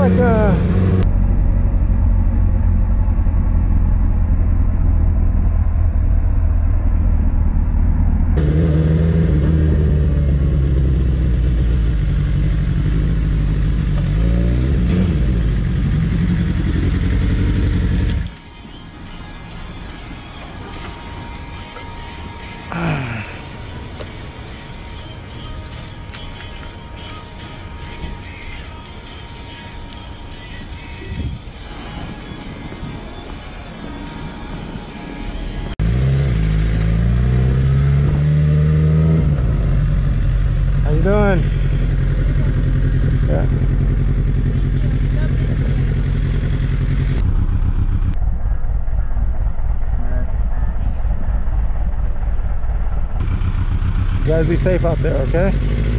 like a Ah. You doing? Yeah. You guys be safe out there, okay?